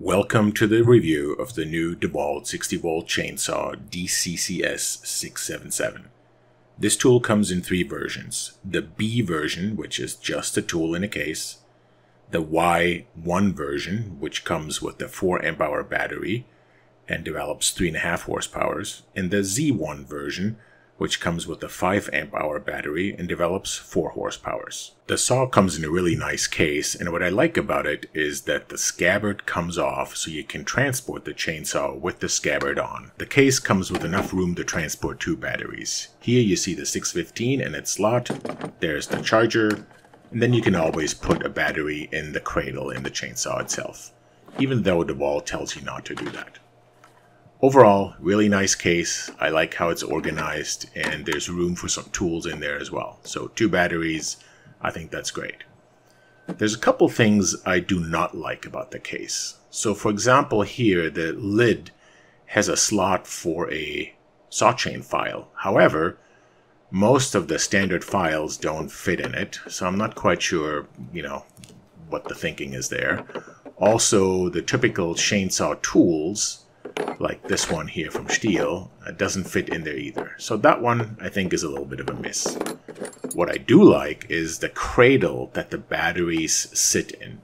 Welcome to the review of the new DeWalt 60V chainsaw DCCS 677. This tool comes in three versions. The B version, which is just a tool in a case. The Y1 version, which comes with the 4 amp hour battery and develops 3.5 horsepower. And the Z1 version, which comes with a 5 amp hour battery and develops 4 horsepower. The saw comes in a really nice case, and what I like about it is that the scabbard comes off so you can transport the chainsaw with the scabbard on. The case comes with enough room to transport two batteries. Here you see the 615 in its slot, there's the charger, and then you can always put a battery in the cradle in the chainsaw itself, even though DeWalt tells you not to do that. Overall, really nice case. I like how it's organized and there's room for some tools in there as well. So two batteries, I think that's great. There's a couple things I do not like about the case. So for example here, the lid has a slot for a saw chain file. However, most of the standard files don't fit in it, so I'm not quite sure, you know, what the thinking is there. Also, the typical chainsaw tools like this one here from Stihl, uh, doesn't fit in there either. So that one, I think, is a little bit of a miss. What I do like is the cradle that the batteries sit in.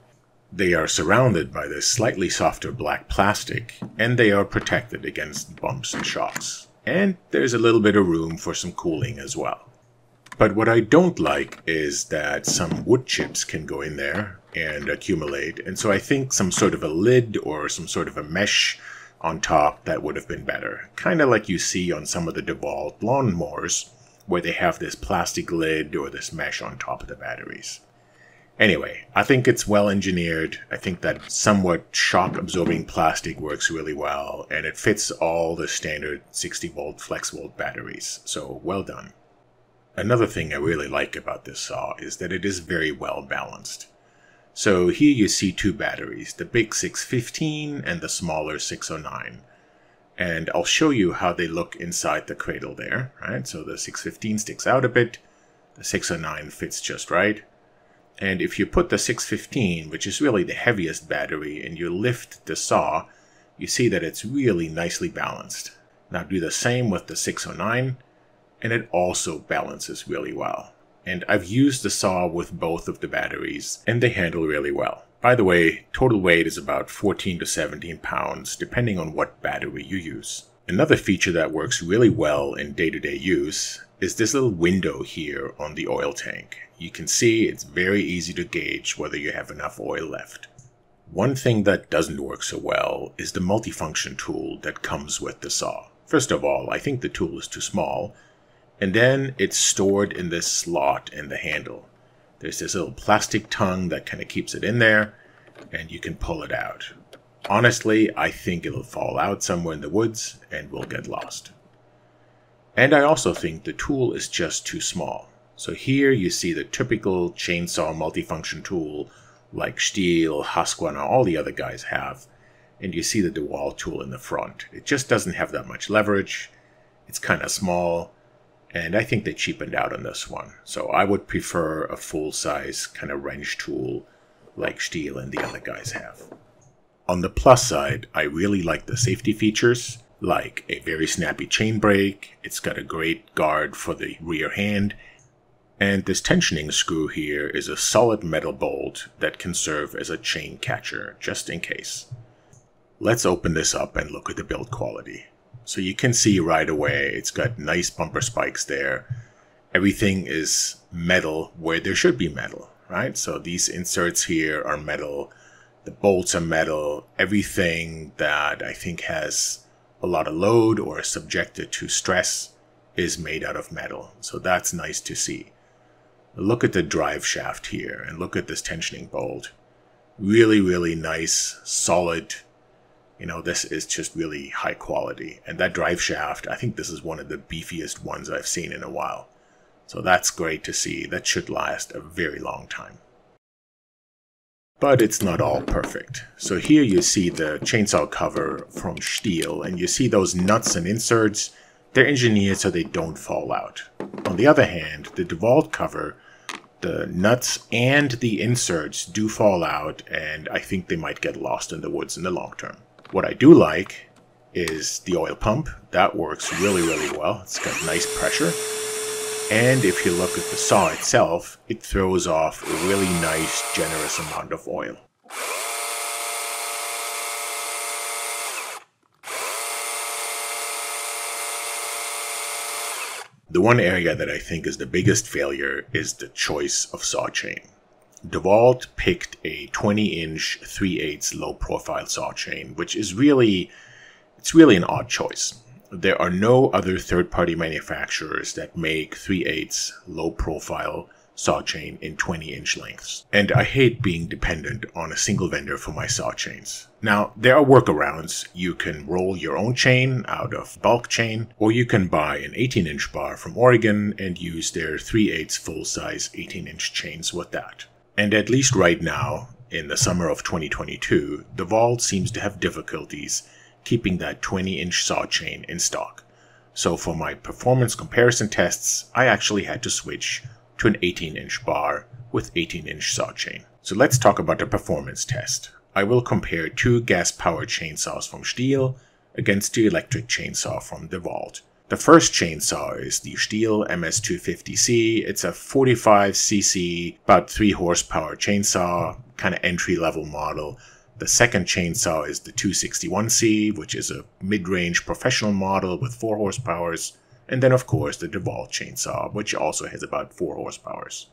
They are surrounded by this slightly softer black plastic, and they are protected against bumps and shocks. And there's a little bit of room for some cooling as well. But what I don't like is that some wood chips can go in there and accumulate, and so I think some sort of a lid or some sort of a mesh on top that would have been better. Kind of like you see on some of the DeWalt lawnmowers, where they have this plastic lid or this mesh on top of the batteries. Anyway, I think it's well engineered. I think that somewhat shock absorbing plastic works really well, and it fits all the standard 60 volt FlexVolt batteries, so well done. Another thing I really like about this saw is that it is very well balanced. So here you see two batteries, the big 615 and the smaller 609. And I'll show you how they look inside the cradle there, right? So the 615 sticks out a bit, the 609 fits just right. And if you put the 615, which is really the heaviest battery, and you lift the saw, you see that it's really nicely balanced. Now do the same with the 609, and it also balances really well and I've used the saw with both of the batteries, and they handle really well. By the way, total weight is about 14 to 17 pounds, depending on what battery you use. Another feature that works really well in day-to-day use is this little window here on the oil tank. You can see it's very easy to gauge whether you have enough oil left. One thing that doesn't work so well is the multifunction tool that comes with the saw. First of all, I think the tool is too small, and then it's stored in this slot in the handle. There's this little plastic tongue that kind of keeps it in there, and you can pull it out. Honestly, I think it'll fall out somewhere in the woods and will get lost. And I also think the tool is just too small. So here you see the typical chainsaw multifunction tool like Stihl, Husqvarna, all the other guys have. And you see the DeWalt tool in the front. It just doesn't have that much leverage. It's kind of small and I think they cheapened out on this one. So I would prefer a full size kind of wrench tool like Stihl and the other guys have. On the plus side, I really like the safety features, like a very snappy chain brake, it's got a great guard for the rear hand, and this tensioning screw here is a solid metal bolt that can serve as a chain catcher, just in case. Let's open this up and look at the build quality. So you can see right away it's got nice bumper spikes there. Everything is metal where there should be metal, right? So these inserts here are metal. The bolts are metal. Everything that I think has a lot of load or is subjected to stress is made out of metal. So that's nice to see. Look at the drive shaft here and look at this tensioning bolt. Really, really nice, solid you know, this is just really high quality. And that drive shaft, I think this is one of the beefiest ones I've seen in a while. So that's great to see. That should last a very long time. But it's not all perfect. So here you see the chainsaw cover from Stihl, and you see those nuts and inserts. They're engineered so they don't fall out. On the other hand, the DeWalt cover the nuts and the inserts do fall out, and I think they might get lost in the woods in the long term. What I do like is the oil pump. That works really, really well. It's got nice pressure. And if you look at the saw itself, it throws off a really nice, generous amount of oil. The one area that I think is the biggest failure is the choice of saw chain. DeWalt picked a 20 inch 3 8 low profile saw chain, which is really, it's really an odd choice. There are no other third party manufacturers that make 3 8 low profile saw chain in 20 inch lengths. And I hate being dependent on a single vendor for my saw chains. Now, there are workarounds. You can roll your own chain out of bulk chain, or you can buy an 18 inch bar from Oregon and use their 3 8 full size 18 inch chains with that. And at least right now, in the summer of 2022, DeWalt seems to have difficulties keeping that 20 inch saw chain in stock. So for my performance comparison tests, I actually had to switch to an 18 inch bar with 18 inch saw chain. So let's talk about the performance test. I will compare two gas powered chainsaws from Stihl against the electric chainsaw from DeWalt. The first chainsaw is the Stihl MS250C. It's a 45cc, about 3 horsepower chainsaw, kind of entry level model. The second chainsaw is the 261C, which is a mid range professional model with 4 horsepowers. And then, of course, the DeWalt chainsaw, which also has about 4 horsepowers.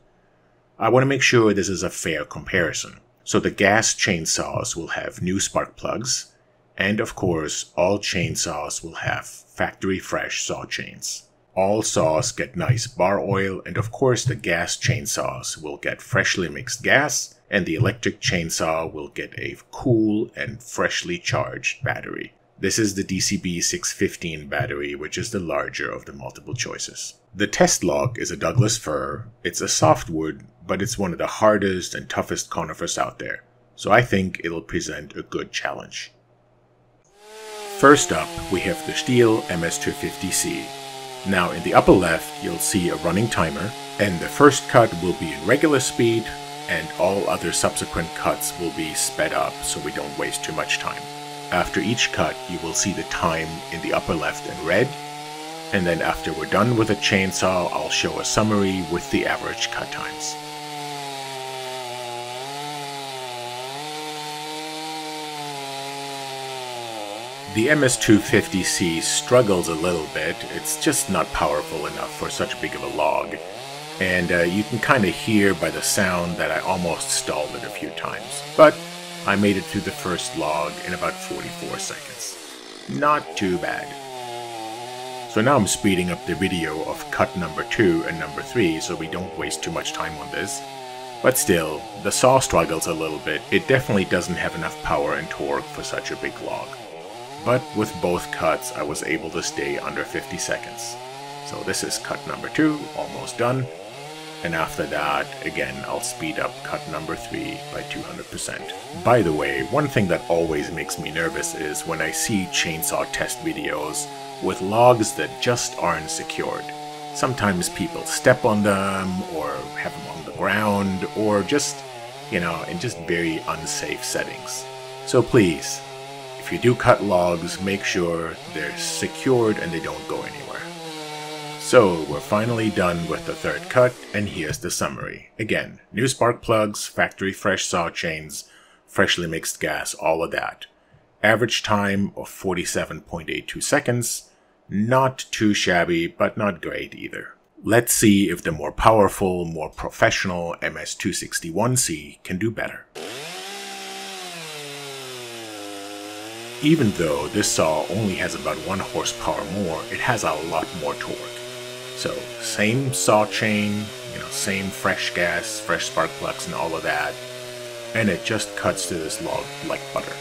I want to make sure this is a fair comparison. So the gas chainsaws will have new spark plugs, and of course, all chainsaws will have factory fresh saw chains. All saws get nice bar oil, and of course, the gas chainsaws will get freshly mixed gas, and the electric chainsaw will get a cool and freshly charged battery. This is the DCB 615 battery, which is the larger of the multiple choices. The test log is a Douglas fir. It's a softwood, but it's one of the hardest and toughest conifers out there, so I think it'll present a good challenge. First up, we have the Stihl MS250C. Now in the upper left, you'll see a running timer, and the first cut will be in regular speed, and all other subsequent cuts will be sped up so we don't waste too much time. After each cut, you will see the time in the upper left in red, and then after we're done with the chainsaw, I'll show a summary with the average cut times. The MS250C struggles a little bit, it's just not powerful enough for such a big of a log. And uh, you can kind of hear by the sound that I almost stalled it a few times. But I made it through the first log in about 44 seconds. Not too bad. So now I'm speeding up the video of cut number 2 and number 3 so we don't waste too much time on this. But still, the saw struggles a little bit. It definitely doesn't have enough power and torque for such a big log but with both cuts I was able to stay under 50 seconds. So this is cut number 2, almost done. And after that, again, I'll speed up cut number 3 by 200%. By the way, one thing that always makes me nervous is when I see chainsaw test videos with logs that just aren't secured. Sometimes people step on them, or have them on the ground, or just, you know, in just very unsafe settings. So please, if you do cut logs, make sure they're secured and they don't go anywhere. So we're finally done with the third cut, and here's the summary. Again, new spark plugs, factory fresh saw chains, freshly mixed gas, all of that. Average time of 47.82 seconds. Not too shabby, but not great either. Let's see if the more powerful, more professional MS261C can do better. Even though this saw only has about 1 horsepower more, it has a lot more torque. So, same saw chain, you know, same fresh gas, fresh spark plugs and all of that, and it just cuts to this log like butter.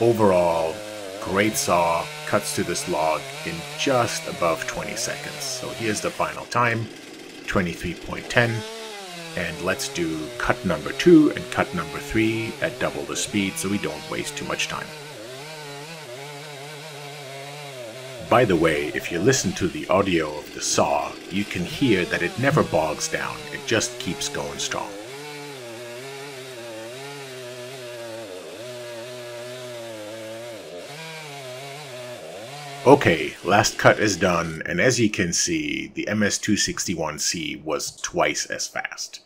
Overall, great saw, cuts to this log in just above 20 seconds. So here's the final time, 23.10, and let's do cut number 2 and cut number 3 at double the speed so we don't waste too much time. By the way, if you listen to the audio of the saw, you can hear that it never bogs down, it just keeps going strong. Okay, last cut is done, and as you can see, the MS261C was twice as fast.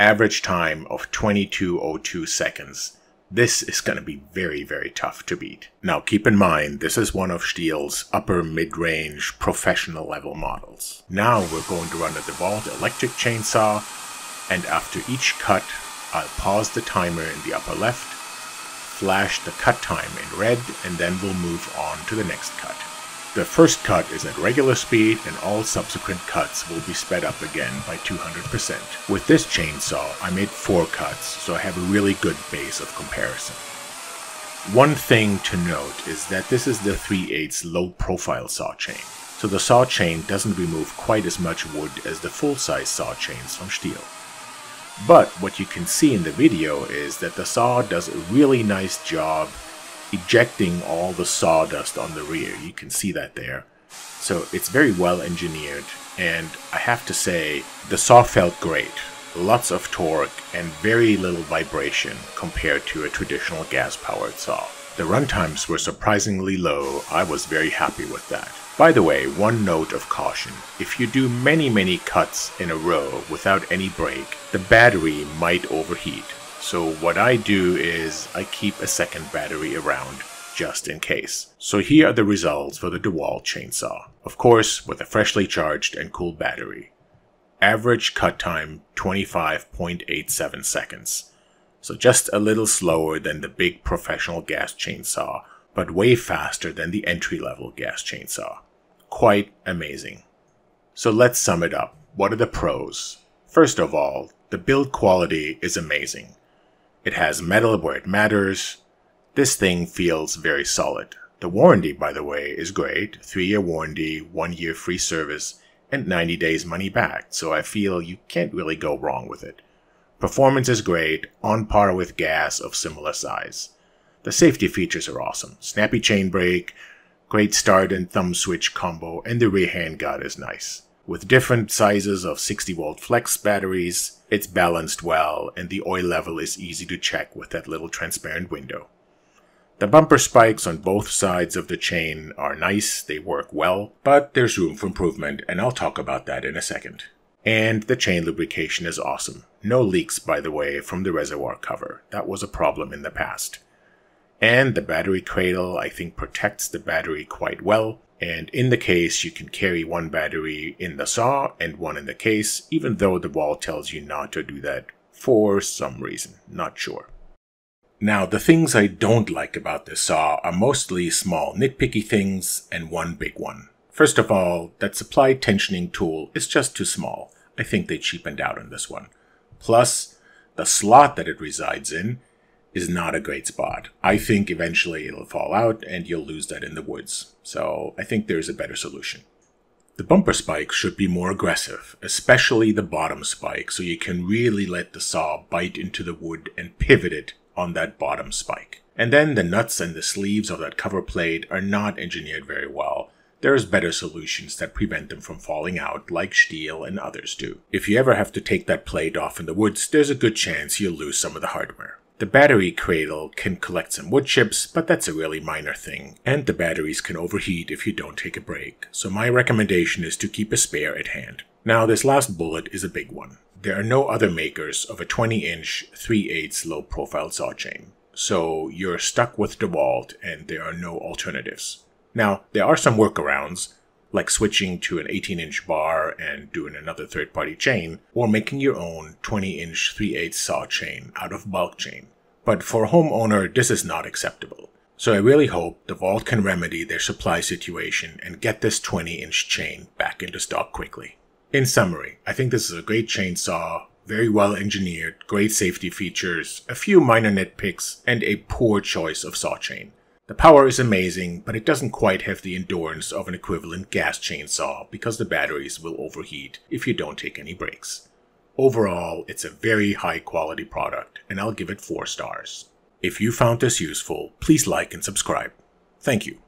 Average time of 2202 seconds. This is going to be very, very tough to beat. Now keep in mind, this is one of Stihl's upper mid-range professional level models. Now we're going to run a DeWalt electric chainsaw, and after each cut, I'll pause the timer in the upper left flash the cut time in red, and then we'll move on to the next cut. The first cut is at regular speed and all subsequent cuts will be sped up again by 200%. With this chainsaw, I made 4 cuts, so I have a really good base of comparison. One thing to note is that this is the 3 8 low profile saw chain, so the saw chain doesn't remove quite as much wood as the full-size saw chains from Stihl. But what you can see in the video is that the saw does a really nice job ejecting all the sawdust on the rear. You can see that there. So it's very well engineered and I have to say the saw felt great. Lots of torque and very little vibration compared to a traditional gas powered saw. The runtimes were surprisingly low, I was very happy with that. By the way, one note of caution. If you do many many cuts in a row without any break, the battery might overheat. So what I do is I keep a second battery around just in case. So here are the results for the DeWalt chainsaw. Of course, with a freshly charged and cooled battery. Average cut time 25.87 seconds. So just a little slower than the big professional gas chainsaw, but way faster than the entry level gas chainsaw quite amazing. So let's sum it up. What are the pros? First of all, the build quality is amazing. It has metal where it matters. This thing feels very solid. The warranty, by the way, is great. 3-year warranty, 1 year free service, and 90 days money back, so I feel you can't really go wrong with it. Performance is great, on par with gas of similar size. The safety features are awesome. Snappy chain brake, Great start and thumb switch combo, and the rear handguard is nice. With different sizes of 60 volt flex batteries, it's balanced well, and the oil level is easy to check with that little transparent window. The bumper spikes on both sides of the chain are nice, they work well, but there's room for improvement, and I'll talk about that in a second. And the chain lubrication is awesome. No leaks, by the way, from the reservoir cover. That was a problem in the past. And the battery cradle, I think, protects the battery quite well. And in the case, you can carry one battery in the saw and one in the case, even though DeWalt tells you not to do that for some reason. Not sure. Now, the things I don't like about this saw are mostly small nitpicky things and one big one. First of all, that supply tensioning tool is just too small. I think they cheapened out on this one. Plus, the slot that it resides in is not a great spot. I think eventually it'll fall out and you'll lose that in the woods. So I think there's a better solution. The bumper spike should be more aggressive, especially the bottom spike, so you can really let the saw bite into the wood and pivot it on that bottom spike. And then the nuts and the sleeves of that cover plate are not engineered very well. There's better solutions that prevent them from falling out, like Stihl and others do. If you ever have to take that plate off in the woods, there's a good chance you'll lose some of the hardware. The battery cradle can collect some wood chips, but that's a really minor thing, and the batteries can overheat if you don't take a break, so my recommendation is to keep a spare at hand. Now this last bullet is a big one. There are no other makers of a 20 inch 3 8 low profile saw chain, so you're stuck with DeWalt and there are no alternatives. Now, there are some workarounds, like switching to an 18 inch bar and doing another third party chain, or making your own 20 inch 3 8 saw chain out of bulk chain. But for a homeowner, this is not acceptable. So I really hope DeWalt can remedy their supply situation and get this 20 inch chain back into stock quickly. In summary, I think this is a great chainsaw, very well engineered, great safety features, a few minor nitpicks, and a poor choice of saw chain. The power is amazing, but it doesn't quite have the endurance of an equivalent gas chainsaw because the batteries will overheat if you don't take any breaks. Overall, it's a very high quality product, and I'll give it 4 stars. If you found this useful, please like and subscribe. Thank you.